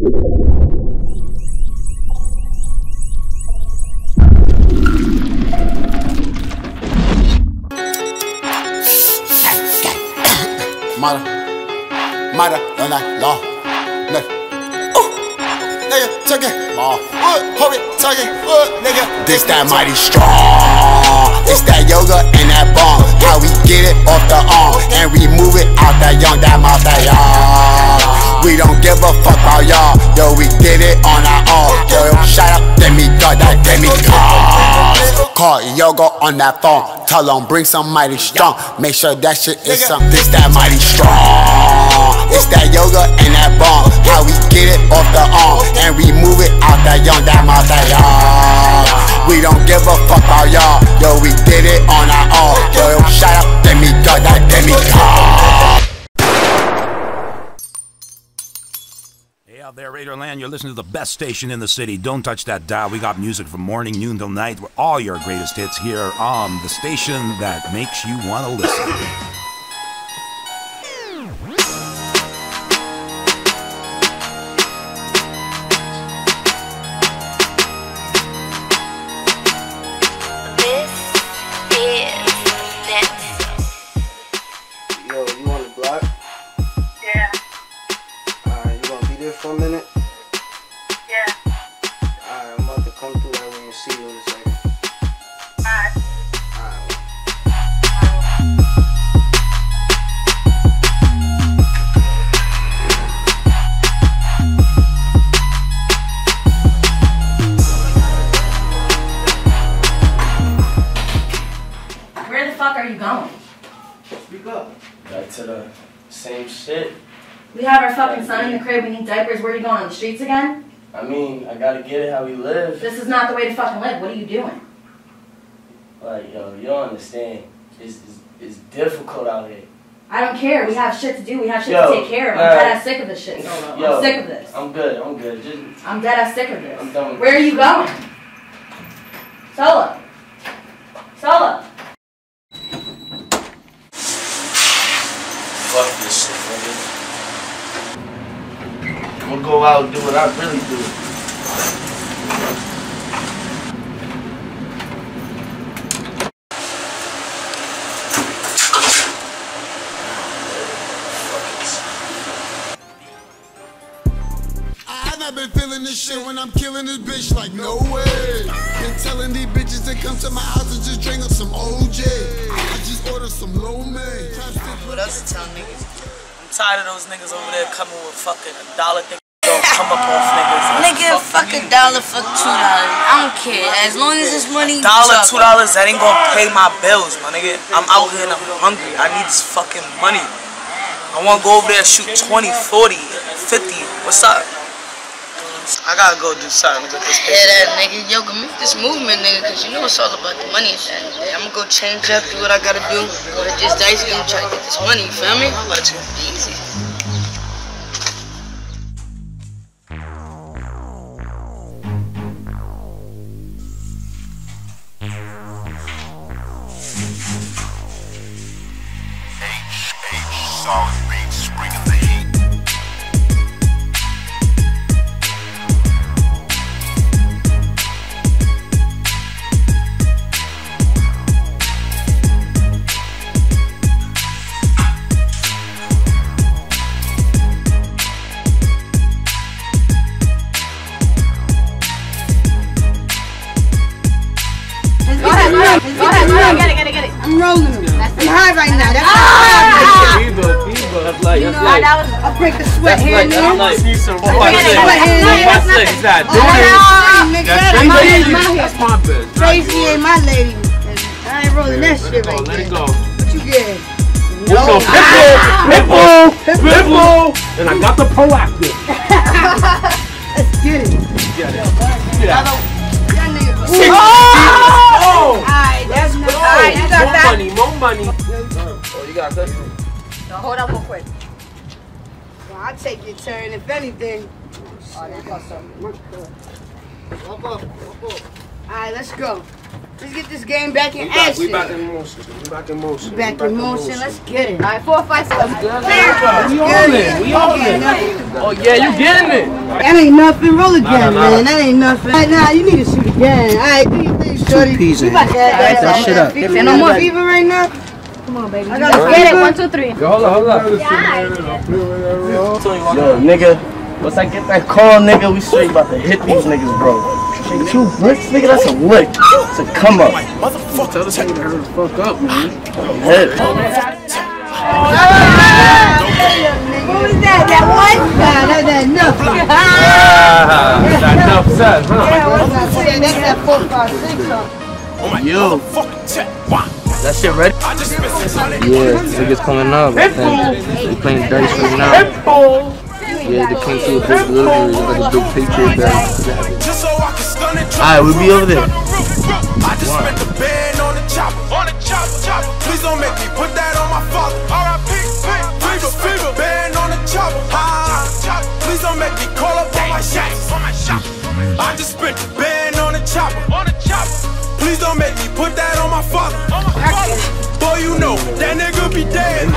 Mother, mother, on that law. Nigga, Ooh. nigga, check it. Law, wood, oh, hold it, check it, wood, nigga. This that mighty strong. It's that yoga and that bomb. How we get it off the arm and we move it out that young, that mouth, that yard. We don't give a fuck about y'all. Yo, we did it on our own. Yo, shout out, demi god, that demi god. Call yoga on that phone. Tell them bring some mighty strong. Make sure that shit is some. This that mighty strong. It's that yoga and that bomb. How we get it off the arm and we move it out that young, that mouth, that yard. We don't give a fuck about y'all. Yo, we did it on our own. Yo, yo, there, Raider Land, you're listening to the best station in the city. Don't touch that dial. We got music from morning, noon till night. We're all your greatest hits here on the station that makes you want to listen. Back to the same shit. We have our fucking son in the crib. We need diapers. Where are you going? On the streets again? I mean, I gotta get it how we live. This is not the way to fucking live. What are you doing? Like, yo, you don't understand. It's, it's, it's difficult out here. I don't care. We have shit to do. We have shit Yo, to take care of. I'm dead ass sick of this shit yo, I'm sick of this. I'm good, I'm good. Just, I'm dead ass sick of this. I'm done with Where are you going? Solo. Solo. fuck this shit, nigga. I'm gonna go out and do what I really do. I've not been feeling this shit when I'm killing this bitch like no way. Been telling these bitches to come to my house and just drink up some OJ. I just ordered some low man. What else to tell niggas? I'm tired of those niggas over there coming with fucking a dollar thing. Don't come up off niggas. Nigga, fuck a dollar, fuck two dollars. I don't care. As long as it's money. Dollar, two dollars, that ain't gonna pay my bills, my nigga. I'm out here and I'm hungry. I need this fucking money. I wanna go over there and shoot 20, 40, 50. What's up? I gotta go do something with this Yeah, that nigga, yo, can make this movement, nigga, cause you know it's all about the money at the end of the day. I'm gonna go change up, do what I gotta do, go to this dice game, try to get this money, you feel me? I'll let you. Easy. Solid What's that? That Oh, Tracy. ain't my lady. I ain't rolling that shit it right let it go. What you get? Let's go. Pitbull, Pitbull, Pitbull. And I got the proactive. Let's get it. Get it. Get. That nigga. Oh! Alright, that's not. Oh, Alright, you got more that. money, more money. Oh, you got this. No, hold on real quick. Well, I'll take your turn if anything. Oh, that cost some. Up, up, up, up. Alright, let's go. Let's get this game back in We back, action. we back in motion. We back in motion. Back We in motion. Let's get it. Alright, four, five, six. We on it. We on it. Oh yeah, you getting it. That ain't nothing. Roll again, Nah, nah, nah. man. That ain't nothing. Right now, you need to shoot again. Alright, do your thing, shorty. peas We in about to here. have Light that shit up. Fever, no more fever right now. Come on, baby. Let's get it. One, two, three. Yo, hold up, hold up. Yo, nigga, once I get that call, nigga, we straight about to hit these niggas, bro. Two bricks, nigga, that's a lick. It's a come up. Motherfucker, tell this nigga to hurry the fuck up, man. Hit. What was that? That one? Nah, that, that nothing. Ah, got enough set, huh? Yeah, what's that? That's that four, five, six, huh? Yo, That shit ready? yeah, niggas coming up. I think they playing dice right now. Yeah, they came to a big delivery, like a big picture bag. Alright, we'll be over there. I just spent the band on the chopper. On the chopper, chopper. Please don't make me put that on my father. R.I.P. Fever, fever. Band on the chopper. Ah, please don't make me call up on my shots. On my shop. I just spent the band on the chopper. On the chopper. Please don't make me put that on my father. On my father. Boy, you know that nigga be dead.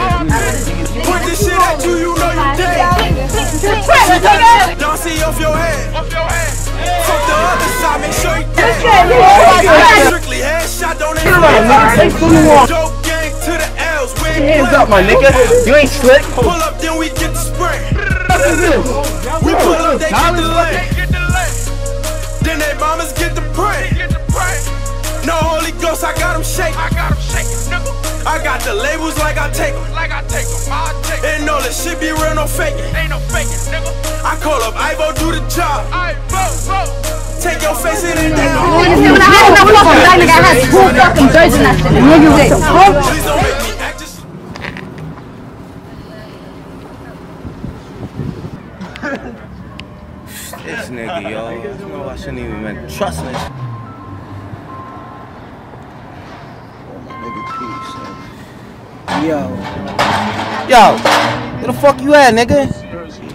Point this shit at you, you know you dead. Don't see off your head. Off your head. Fuck the other side, make sure you dead. Strictly headshot, don't ain't Dope gang to the L's. Hands up, my nigga. You ain't slick. Pull up, then we get the spray. We pull up, they get the. Then they mamas get the. No Holy Ghost, I got them shaking. I got them shaking, nigga. I got the labels like I take them. Like I take them. I take them. And no, this shit be real, no faking. Ain't no faking, nigga. I call up Ivo, do the job. Take your face in it down. When I had that fucking guy, nigga, I had two fucking birds in that shit. Nigga, what? Please don't make me act just This nigga, yo. You I shouldn't even been trusting this. Yo. Yo. Where the fuck you at, nigga?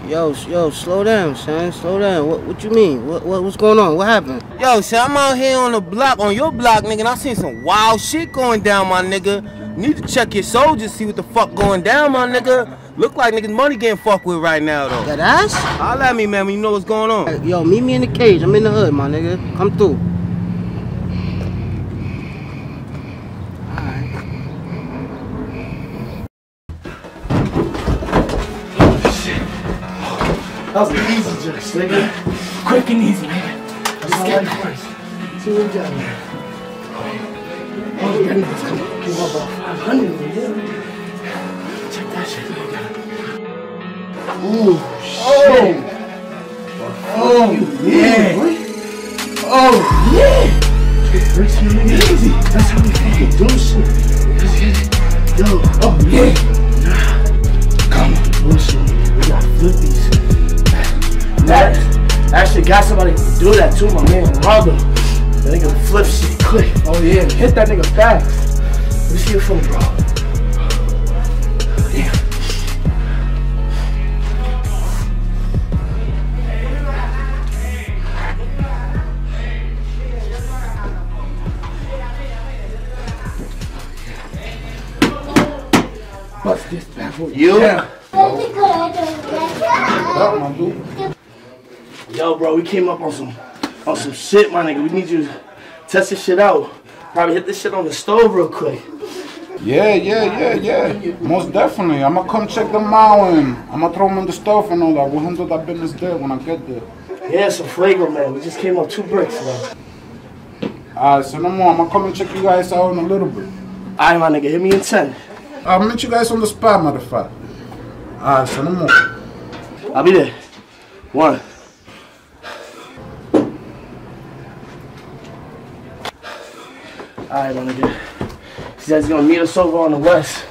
Yo, yo, slow down, son. Slow down. What, what you mean? What, what, what's going on? What happened? Yo, son, I'm out here on the block, on your block, nigga, and I seen some wild shit going down, my nigga. Need to check your soldiers, see what the fuck going down, my nigga. Look like niggas money getting fucked with right now, though. That ass? Holla at me, man, when you know what's going on. Yo, meet me in the cage. I'm in the hood, my nigga. Come through. Was easy just, nigga. Quick and easy, nigga. Just get it first. See what we got here. Oh, we got niggas coming. Give up about 500 nigga. Check that shit, nigga. Ooh, shit. Oh, yeah. Oh, yeah. In the nigga easy. That's how we fucking do shit. Let's get it. Yo, oh, yeah. Nah. Come on, bullshit. We gotta flip these. That actually got somebody to do that too, my man Ronaldo. That nigga flip shit quick. Oh yeah, hit that nigga fast. Let me see your phone, bro. Damn. What's this bad boy? You? Yeah. Yo, bro, we came up on some on some shit, my nigga. We need you to test this shit out. Probably hit this shit on the stove real quick. Yeah, yeah, yeah, yeah. Most definitely. I'm gonna come check them out and I'm gonna throw them in the stove and all that. We'll handle that business there when I get there. Yeah, some flagrant, man. We just came up two bricks, man. Alright, so no more. I'm gonna come and check you guys out in a little bit. Alright, my nigga, hit me in 10. I'll meet you guys on the spot, matter of fact. Alright, so no more. I'll be there. One. Alright, my nigga. He says he's gonna meet us over on the west.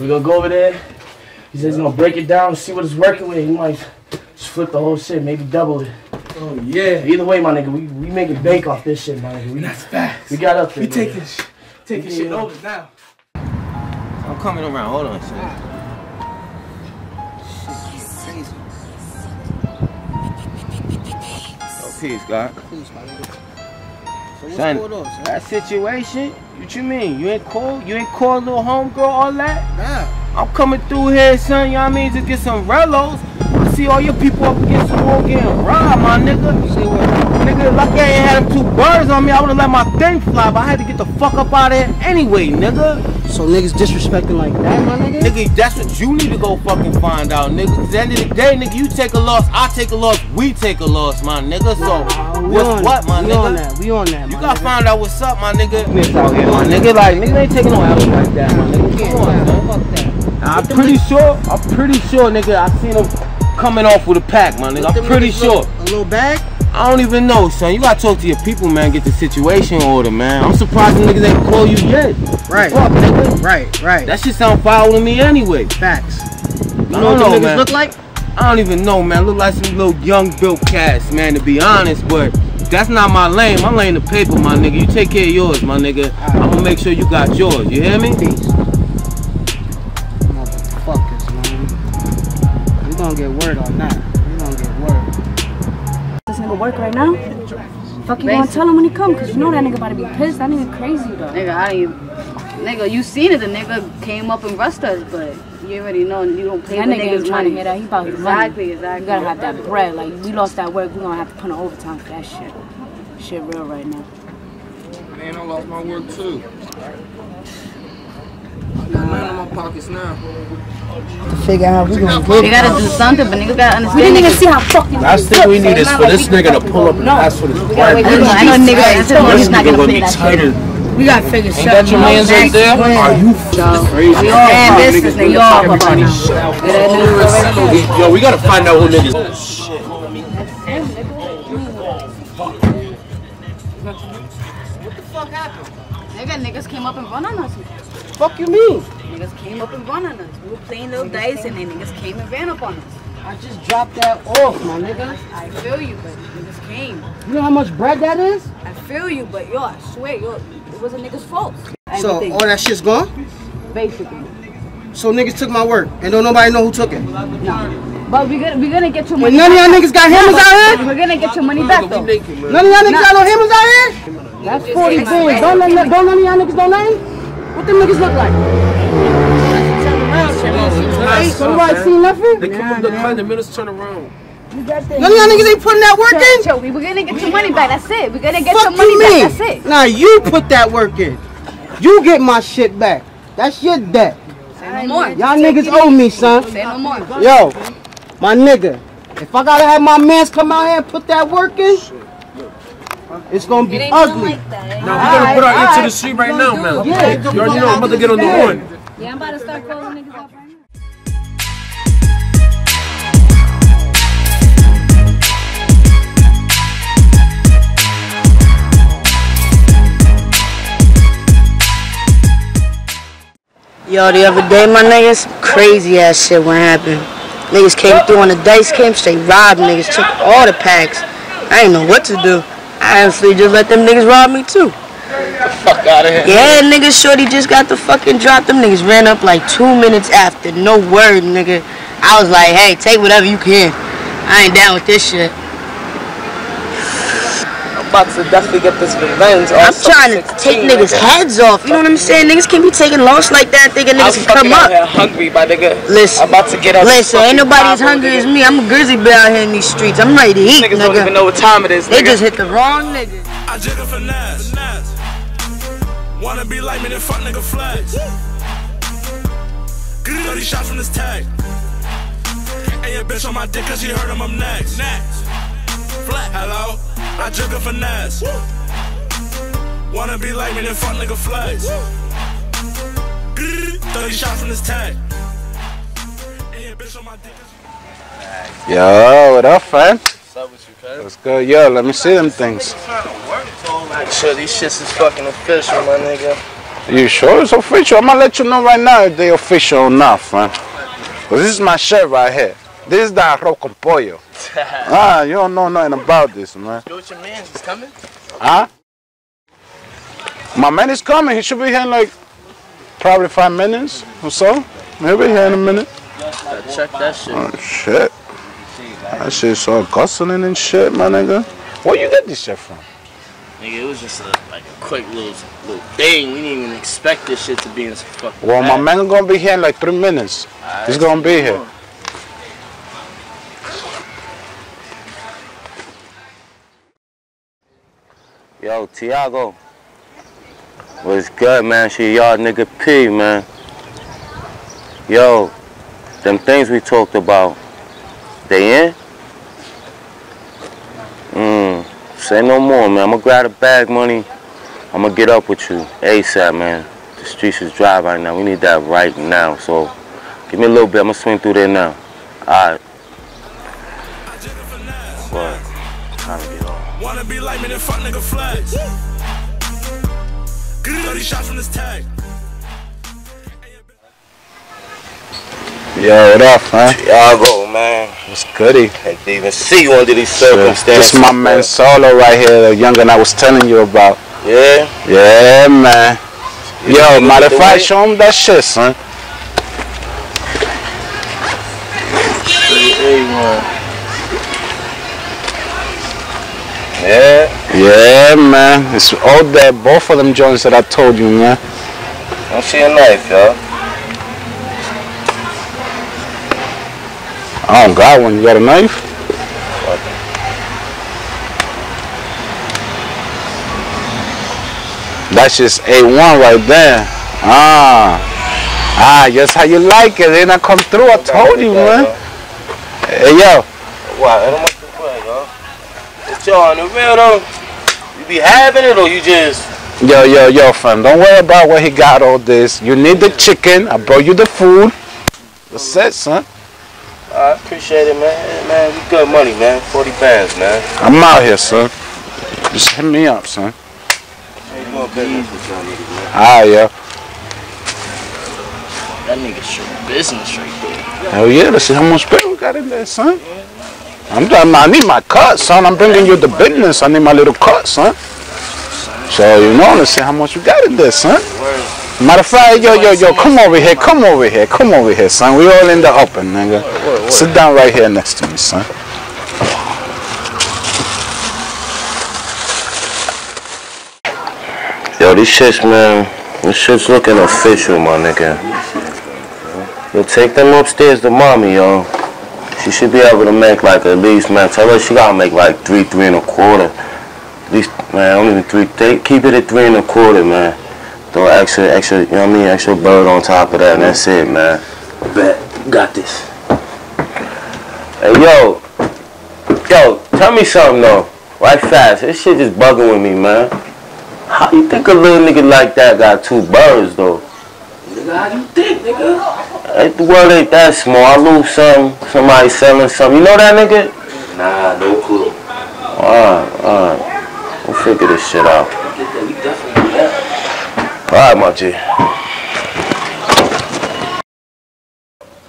We're gonna go over there. He says he's gonna break it down, see what it's working with. He might just flip the whole shit, maybe double it. Oh yeah. Either way, my nigga, we we making bank off this shit, my nigga. We, That's fast. We got up there. We my taking nigga. sh- taking shit over now. I'm coming around. Hold on, son. Yo, oh, peace, God. Peace, my nigga. So what's Son, going on, son? that situation, what you mean? You ain't call, you ain't call little homegirl, all that? Nah. I'm coming through here, son, you know what I mean, to get some relos. I see all your people up against the wall getting robbed, my nigga. Say what? Nigga, lucky I ain't had them two birds on me, I would've let my thing fly, but I had to get the fuck up out of here anyway, nigga. So niggas disrespecting like that, my nigga? Nigga, that's what you need to go fucking find out, nigga. 'Cause at the end of the day, nigga, you take a loss, I take a loss, we take a loss, my nigga. So, We what's what, my we nigga? on that. We on that. You gotta nigga. find out what's up, my nigga. Bitch out here, my nigga. Like, nigga ain't taking no L's like that, my nigga. Come on, son. Fuck that. I'm pretty sure, I'm pretty sure, nigga, I seen him coming off with a pack, my nigga. I'm pretty sure. A little bag? I don't even know, son. You gotta talk to your people, man. Get the situation order, man. I'm surprised the niggas ain't call you yet. Right. Fuck, nigga. Right, right. That shit sound foul to me anyway. Facts. You know what know, niggas man. look like? I don't even know, man. Look like some little young built cats, man, to be honest, but that's not my lane. My lane the paper, my nigga. You take care of yours, my nigga. I'm gonna make sure you got yours. You hear me? Peace. Gonna get word on that. We gonna get word. This nigga work right now? Fuck you gonna tell him when he come? Cause you know that nigga about to be pissed. That nigga crazy though. Nigga, I didn't nigga, you seen it. The nigga came up and rushed us, but you already know you don't pay That the nigga ain't niggas trying to money. hear that. He about his exactly, money. exactly. You gotta have that bread. Like we lost that work, we gonna have to put on overtime for that shit. Shit real right now. Man, I lost my work too. I got money in my pockets now. Figure out we gonna You gotta do something, but niggas gotta understand. We didn't even see how fucking Last thing we need is for this nigga to pull up and ask for this bread. I know, I know niggas. This not nigga gonna gonna be tighter. We gotta figure Ain't that your man's right there? Are you crazy? We all man business, nigga. You all up on now. Yo, we gotta find out who niggas. Nigga, niggas came up and run on us. Fuck you mean? Niggas came up and run on us. We were playing little dice and then niggas came and ran up on us. I just dropped that off, my nigga. I feel you, but niggas came. You know how much bread that is? I feel you, but yo, I swear, yo, it was a nigga's fault. So Everything. all that shit's gone? basically. So niggas took my work and don't nobody know who took it. No. But we gonna we gonna get your But money. none of y'all niggas got hammers out here? We're gonna get your money back though. None of y'all niggas got no hammers out here? That's 40 Yes. Don't, none, don't none of y'all niggas know nothing? What them niggas look like? Hey, so nobody see nothing? They come up the line, the minutes turn around. None of y'all niggas ain't putting that work in? Chill, we were gonna get your money back. That's it. We're gonna get Fuck your money you back. That's it. Nah, you put that work in. You get my shit back. That's your debt. Say no more. Y'all niggas owe me, son. Say no more. Yo, my nigga, if I gotta have my mans come out here and put that work in, it's gonna be ugly. Now we gotta put our ear to the street right now, man. Yeah. You already know I'm about to get on the one. Yeah, I'm about to start calling niggas up right now. Yo, the other day, my niggas, crazy ass shit what happened. Niggas came through on the dice, came straight robbed niggas, took all the packs. I didn't know what to do. I honestly just let them niggas rob me too. Fuck out of here. Yeah, nigga, shorty just got the fucking drop. Them niggas ran up like two minutes after, no word, nigga. I was like, hey, take whatever you can. I ain't down with this shit. I'm about to definitely get this revenge. I'm trying to take niggas' heads off. You know what I'm saying? Niggas can't be taking loss like that, thinking niggas can come out up. here hungry, my nigga. Listen, I'm about to get up. Listen, ain't nobody as hungry as me. I'm a grizzly bear out here in these streets. I'm ready to eat, Niggas nigga. don't even know what time it is. They nigga. just hit the wrong nigga. I jiggle finesse. Wanna be like me, then fuck nigga flex. 30 shots from this tag. And your bitch on my dick cause she heard him, I'm next. Next. Flex. Hello? I jiggle finesse. Wanna be like me, then fuck nigga flex. 30 shots from this tag. And your bitch on my dick cause she Yo, what up, fam? What's up with you, cuz? What's good? Yo, let me see them things. Sure, these shits is fucking official, my nigga. You sure it's official? I'm gonna let you know right now if they official or not, fam. Cause this is my shirt right here. This is the arroz con pollo. ah, you don't know nothing about this, man. Yo, what your man's is coming? Huh? My man is coming. He should be here in like probably five minutes or so. He'll be here in a minute. Gotta check that shit. Oh, shit. That shit's all glistening and shit, my nigga. Where you get this shit from? Nigga, it was just a like a quick little little thing. We didn't even expect this shit to be in some fucking. Well, my man gonna be here in like three minutes. He's gonna be here. Yo, Tiago. What's good, man? She y'all nigga P, man. Yo, them things we talked about, they in? Mmm. Say no more, man. I'ma grab the bag money. I'ma get up with you ASAP, man. The streets is dry right now. We need that right now. So, give me a little bit. I'ma swing through there now. Alright. What? Like me, then fuck nigga flex. Good 30 shots from this tag. Yo, what up, man? Tiago, man. What's goody? Had to even see you under these This circumstances. is my man Solo right here, the young gun I was telling you about. Yeah? Yeah, man. Yo, matter of fact, show him that shit, son. Yeah? Yeah, man. It's all there, both of them joints that I told you, man. Don't see a knife, yo. I don't got one. You got a knife? That's just A1 right there. Ah. Ah, just how you like it. Then I come through. I told you, man. Hey, yo. What? I don't want to play, yo. But yo, on the real though, you be having it or you just Yo, yo, yo, fam. Don't worry about where he got all this. You need the chicken. I brought you the food. That's it, son. I appreciate it, man. Man, you good money, man. 40 bands, man. I'm out here, son. Just hit me up, son. Hey, you want business with y'all niggas, man. Ah, yo. That nigga straight business right there. Hell yeah, let's see how much pay we got in there, son. I'm done. I need my cut, son. I'm bringing you the business. I need my little cut, son. So, you know, let's see how much you got in this, son. Matter of fact, yo, yo, yo, come over here, come over here, come over here, son. We all in the open, nigga. Sit down right here next to me, son. Yo, these shits, man. This shit's looking official, my nigga. Yo, take them upstairs to mommy, yo. She should be able to make like at least, man. Tell her she gotta make like three, three and a quarter. At least, man, only three. They, keep it at three and a quarter, man. Throw extra, extra, you know what I mean? Extra bird on top of that, and that's it, man. Bet. Got this. Hey, yo. Yo, tell me something, though. Right fast. This shit just bugging with me, man. How you think a little nigga like that got two birds, though? Nigga, how you think, nigga? Hey, the world ain't that small. I lose some, somebody selling something. You know that nigga? Nah, no clue. Alright, alright. We'll figure this shit out. We definitely do that. Alright, my G.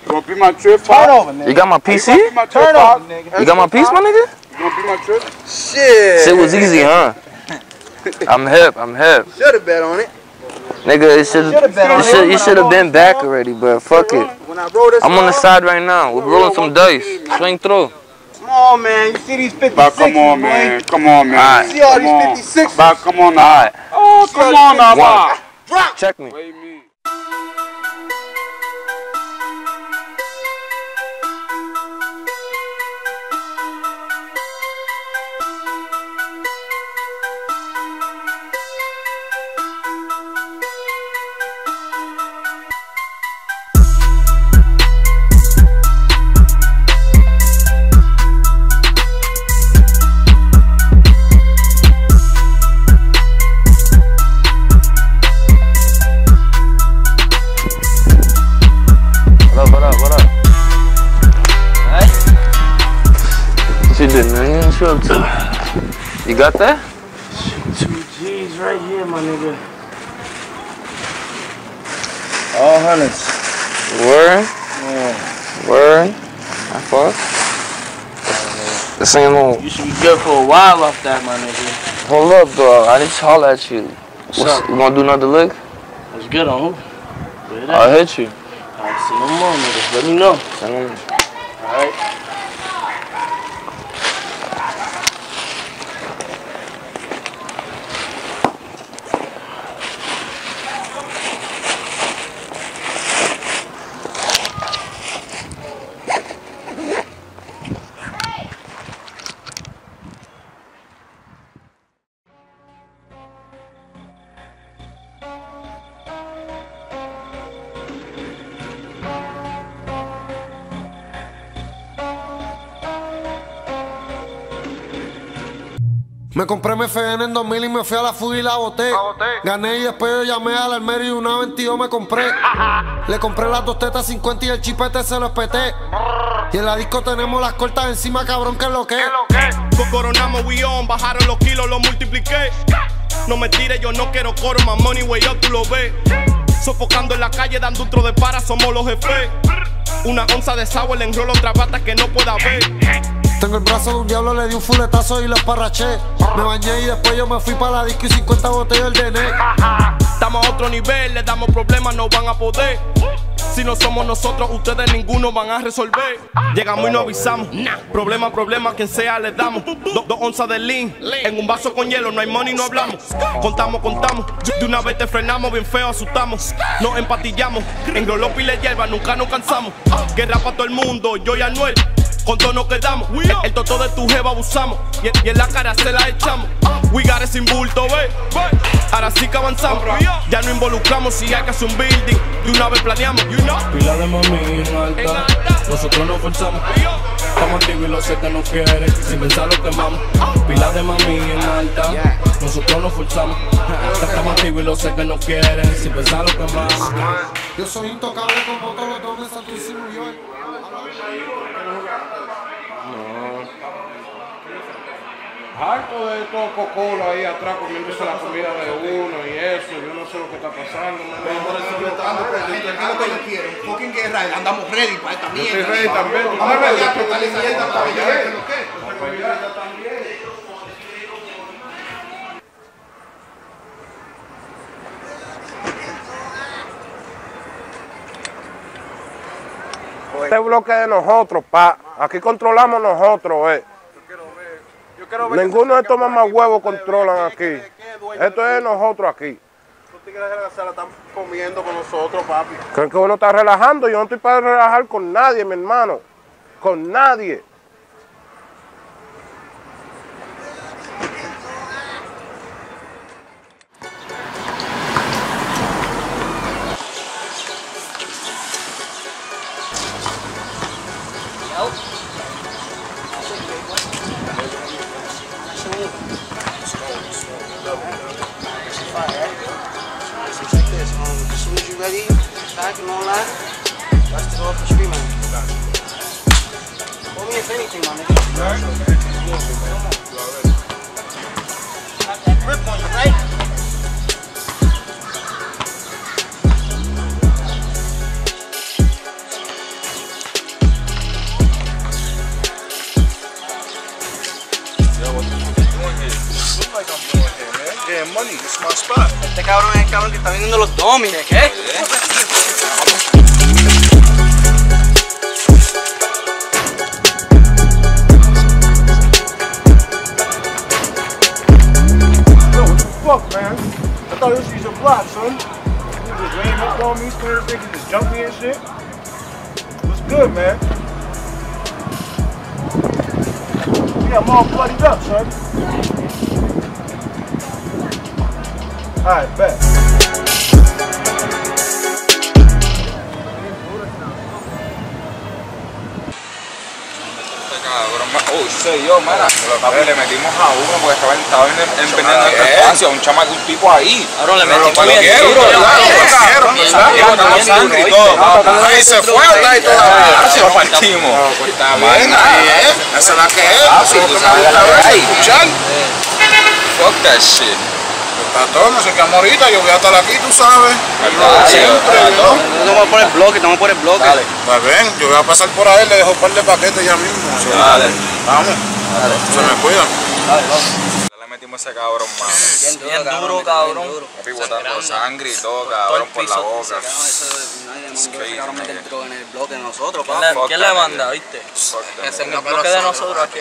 You gonna be my trip? Turn over, nigga. You got my PC? Turn over, nigga. You got my piece, my nigga? You gonna be my trip? Shit. Shit was easy, huh? I'm hip. I'm hip. Should have bet on it. Nigga, it should Should've bet on it it. should you should have been back already, but fuck it. I roll this I'm on the side right now. We're rolling some dice. Swing through. Come on, man. You see these 56 Bob, come on, man. Come on, man. You see all Come on. these 56 Bob, come on now. Alright. Oh, come on now, One. Bob. Drop. Check me. That, my nigga. Hold up, bro. I just holler at you. What's What's- up? You wanna do another lick? It's good on who? I'll hit you. Alright, say no more, nigga. Let me know. Send them. Alright. Me compré mi FN en 2000 y me fui a la fuga y la boté. Gané y después yo llamé al almero y una 22 me compré. Le compré las dos tetas 50 y el chipete se lo espeté. Y en la disco tenemos las cortas encima, cabrón, que es lo que. Co- Coronamos, we on, bajaron los kilos, los multipliqué. No me tires, yo no quiero coro, más money, way up, tú lo ves. Sofocando en la calle, dando un tro de para, somos los jefes. Una onza de sour, le enrolo otra bata que no pueda ver. Tengo el brazo de un diablo, le di un fuletazo y lo esparraché. Me bañé y después yo me fui para la disco y 50 botellas del DN. Estamos a otro nivel, le damos problemas, no van a poder. Si no somos nosotros, ustedes ninguno van a resolver. Llegamos y no avisamos. Problema, problema, quien sea, le damos. Do- dos onzas de lean. En un vaso con hielo, no hay money, no hablamos. Contamos, contamos. De una vez te frenamos, bien feo, asustamos. Nos empatillamos. En Grolopi le hierba, nunca nos cansamos. Guerra para todo el mundo, yo y Anuel. Con todo nos quedamos. El, el toto de tu jeva abusamos. Y, y en la cara se la echamos. We got it sin bulto, ve. Ahora sí que avanzamos. Ya no involucramos si hay que hacer un building. De una vez planeamos. You know? Pila de mami en alta, nosotros nos forzamos. Estamos activos y lo sé que no quieren, sin pensar lo quemamos. Pila de mami en alta, nosotros nos forzamos. Estamos activos y lo sé que no quieren, sin pensar lo quemamos. Yo soy intocable como todos los dones Harto de todo cocolo ahí atrás comiéndose la comida de uno y eso, yo no sé lo que está pasando. yo quiero. Un fucking guerra. Andamos ready para esta Yo mierda. estoy ready también, tú Vamos sabes, para allá, yo pero estoy dale mierda para allá. ready. ¿qué es lo que? Este bloque de nosotros, pa. Aquí controlamos nosotros, eh. Ninguno de estos mamás huevos controlan aquí. Esto es nosotros aquí. se la están comiendo con nosotros, papi. Creen que uno está relajando. Yo no estoy para relajar con nadie, mi hermano. Con nadie. Yeah, money. It's my spot. Este cabrón es el cabrón que está vendiendo los domines, ¿eh? ¿qué? Yo, what the fuck, man? I thought this was your block, son. You just ran up on me, scared niggas just jump me and shit. What's good, man? Yeah, I'm all bloodied up, son. Alright, bet. Cabrón, uy, yo, mira. Papi, le metimos a uno porque estaba, estaba envenenando el espacio, un chamaco, un tipo ahí. Cabrón, le metimos bien duro. sangre y. Ahí se fue, ahí lo partimos. Esa es la que es. Fuck that shit. No sé qué ahorita, yo voy a estar aquí, tú sabes. Siempre, Dale, ¿no? Estamos por el bloque, estamos por el bloque. Dale. Pues ven, yo voy a pasar por ahí, le dejo un par de paquetes ya mismo. Dale. Vamos. Se me cuidan. Le metimos ese cabrón, mano. Bien duro, cabrón. Papi botando sangre y todo, cabrón, por la boca. It's crazy, Cabrón, mete el nigga. droga en el bloque de nosotros, ¿Quién le, quién le manda, viste? Es el bloque de nosotros aquí.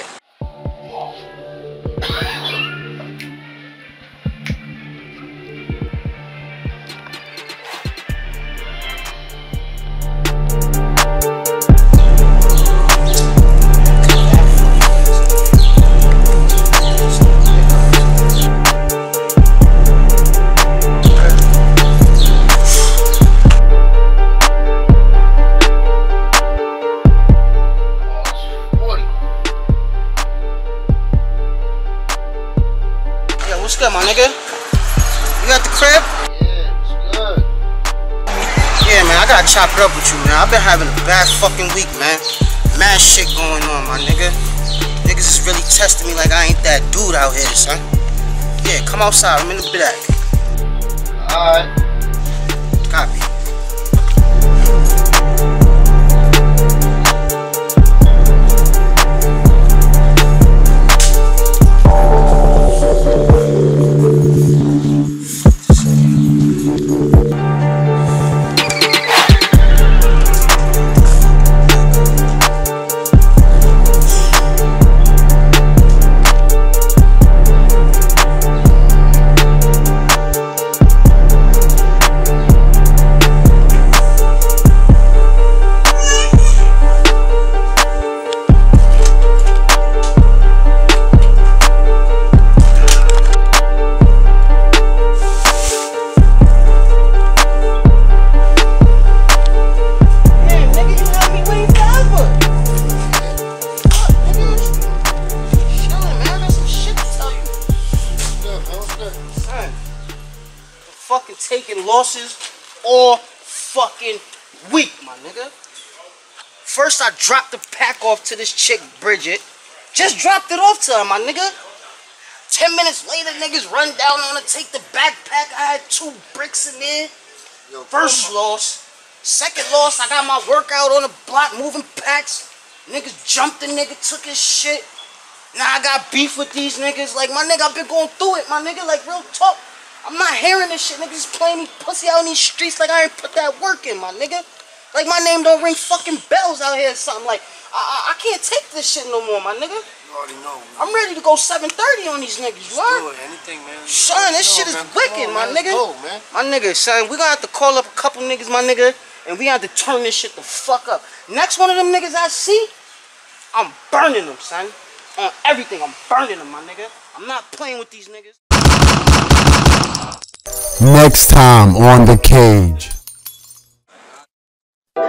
I've been having a bad fucking week, man. Mad shit going on, my nigga. Niggas is really testing me like I ain't that dude out here, son. Yeah, come outside. I'm in the back. Alright. Copy. This chick, Bridget. Just dropped it off to her, my nigga. Ten minutes later, niggas run down on her, take the backpack. I had two bricks in there. First loss. Second loss, I got my workout on the block moving packs. Niggas jumped the nigga, took his shit. Now I got beef with these niggas. Like, my nigga, I've been going through it, my nigga. Like, real talk. I'm not hearing this shit. Niggas playing me pussy out in these streets like I ain't put that work in, my nigga. Like, my name don't ring fucking bells out here or something. Like, I, I, I can't take this shit no more, my nigga. You already know. Man. I'm ready to go 730 on these niggas, you Do heard? it, anything, man. Son, this You shit is man. Wicked, on, my man. nigga. Let's go, man. My nigga, son, we gonna have to call up a couple niggas, my nigga, and we have to turn this shit the fuck up. Next one of them niggas I see, I'm burning them, son. On everything, I'm burning them, my nigga. I'm not playing with these niggas. Next time on The Cage. Yeah,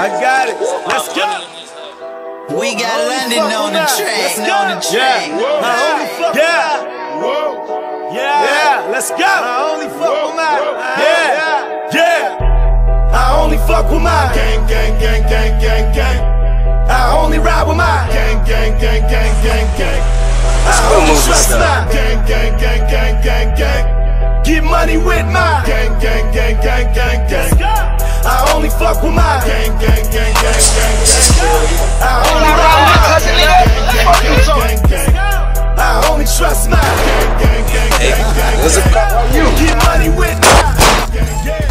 I got it. Let's go. We got London on the track. Let's go. On the track. Yeah. I only fuck yeah. Whoa. Yeah. Yeah. Let's go. I only fuck with my. Yeah. Yeah. I only fuck with my gang, gang, gang, gang, gang, gang. I only ride with my gang, gang, gang, gang, gang, gang. I only trust my gang, gang, gang, gang, gang, gang. Get money with my gang, gang, gang, gang, gang, gang. I only fuck with my gang, gang, gang, gang, gang, gang. I only rock my cousin, gang, gang, gang, gang, gang. I only trust my gang, gang, gang, gang, gang. Gang. Get money with my gang, gang.